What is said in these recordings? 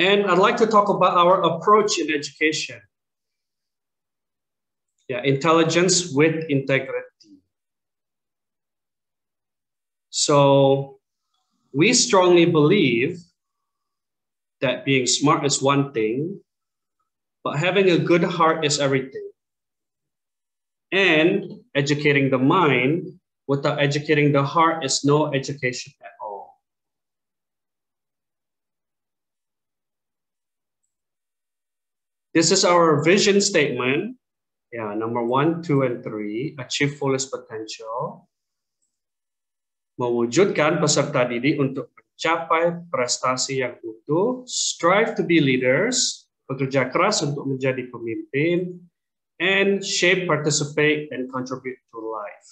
And I'd like to talk about our approach in education. Yeah, intelligence with integrity. So we strongly believe that being smart is one thing, but having a good heart is everything. And educating the mind without educating the heart is no education at This is our vision statement. Yeah, number one, two, and three, achieve fullest potential. Mewujudkan peserta didik untuk mencapai prestasi yang utuh, strive to be leaders, bekerja keras untuk menjadi pemimpin, and shape, participate, and contribute to life.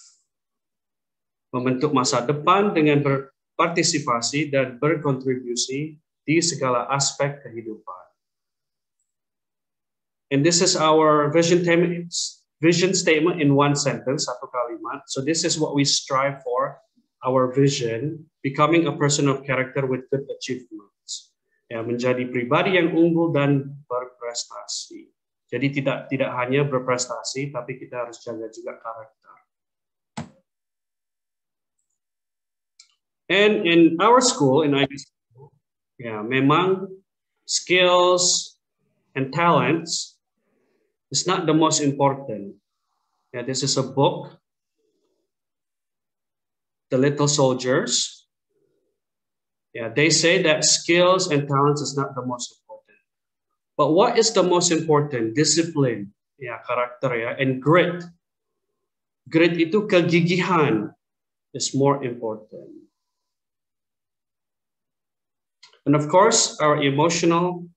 Membentuk masa depan dengan berpartisipasi dan berkontribusi di segala aspek kehidupan. And this is our vision statement, vision statement in one sentence, satu kalimat. So this is what we strive for our vision, becoming a person of character with good achievements. Ya, menjadi pribadi yang unggul dan berprestasi. Jadi tidak tidak hanya berprestasi, tapi kita harus jaga juga karakter. And in our school, in IB school, ya memang skills and talents is not the most important. Yeah, this is a book the little soldiers. Yeah, they say that skills and talents is not the most important. But what is the most important? Discipline, ya karakter ya, and grit. Grit itu kegigihan is more important. And of course, our emotional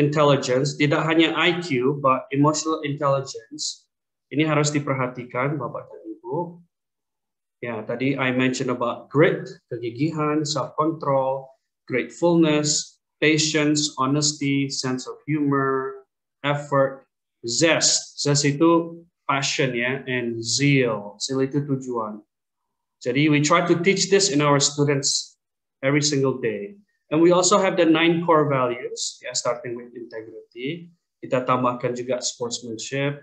intelligence, tidak hanya IQ, but emotional intelligence, ini harus diperhatikan Bapak dan Ibu. Ya, tadi I mentioned about grit, kegigihan, self-control, gratefulness, patience, honesty, sense of humor, effort, zest. Zest itu passion ya, and zeal. Zeal itu tujuan. Jadi we try to teach this in our students every single day. And we also have the nine core values, ya, starting with integrity. Kita tambahkan juga sportsmanship,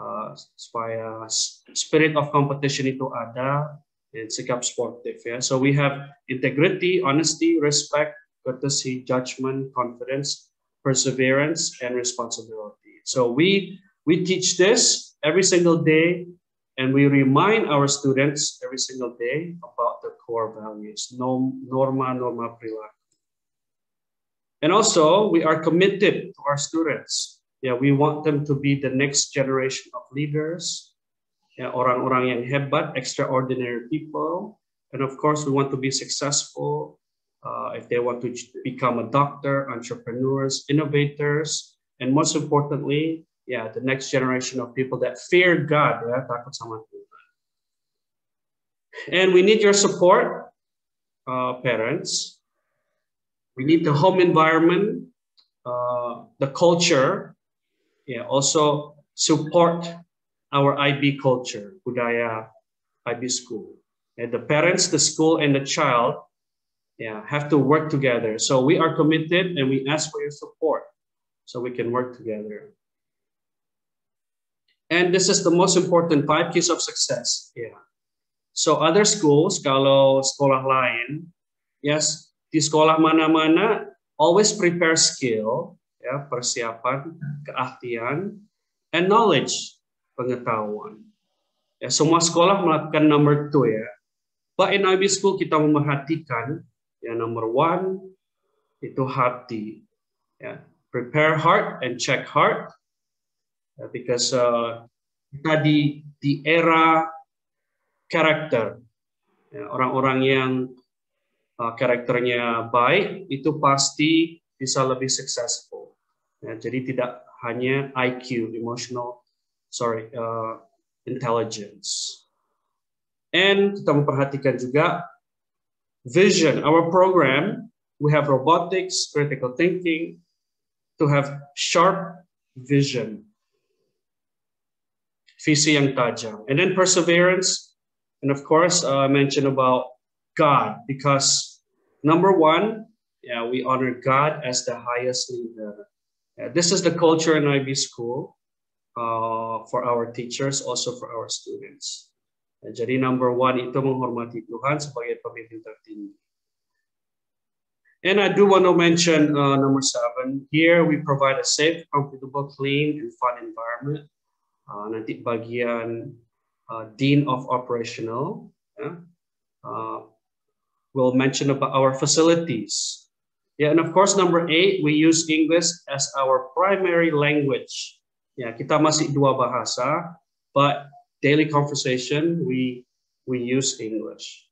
uh, supaya spirit of competition itu ada dan sikap sportif ya. So we have integrity, honesty, respect, courtesy, judgment, confidence, perseverance, and responsibility. So we we teach this every single day, and we remind our students every single day about the core values, norma, norma perilaku. And also, we are committed to our students yeah, we want them to be the next generation of leaders, yeah, orang-orang yang hebat, extraordinary people. And of course, we want to be successful. Uh, if they want to become a doctor, entrepreneurs, innovators, and most importantly, yeah, the next generation of people that fear God, yeah, takut sama Tuhan. And we need your support, uh, parents. We need the home environment, uh, the culture, yeah, also support our IB culture, budaya IB school. And the parents, the school, and the child yeah, have to work together. So we are committed and we ask for your support so we can work together. And this is the most important five keys of success. Yeah. So other schools, kalau sekolah lain, yes, di sekolah mana-mana always prepare skill ya persiapan, keahlian, and knowledge, pengetahuan. Ya, semua sekolah melakukan number two ya. But in IB School kita memerhatikan ya number one itu hati. Ya, prepare heart and check heart. Ya, because uh, kita di di era karakter ya, orang-orang yang uh, karakternya baik itu pasti bisa lebih successful. Ya, jadi tidak hanya IQ, emotional, sorry, uh, intelligence. And kita memperhatikan juga vision. Our program, we have robotics, critical thinking, to have sharp vision. Visi yang tajam. And then perseverance. And of course, uh, I mentioned about God because number one, Yeah, we honor God as the highest leader. Yeah, this is the culture in IB school uh, for our teachers, also for our students. Ya, jadi number one itu menghormati Tuhan sebagai pemimpin tertinggi. And I do want to mention uh, number seven. Here we provide a safe, comfortable, clean, and fun environment. Uh, nanti bagian uh, Dean of Operational yeah, uh, will mention about our facilities. Yeah, and of course, number eight, we use English as our primary language. Yeah, kita masih dua bahasa, but daily conversation we we use English.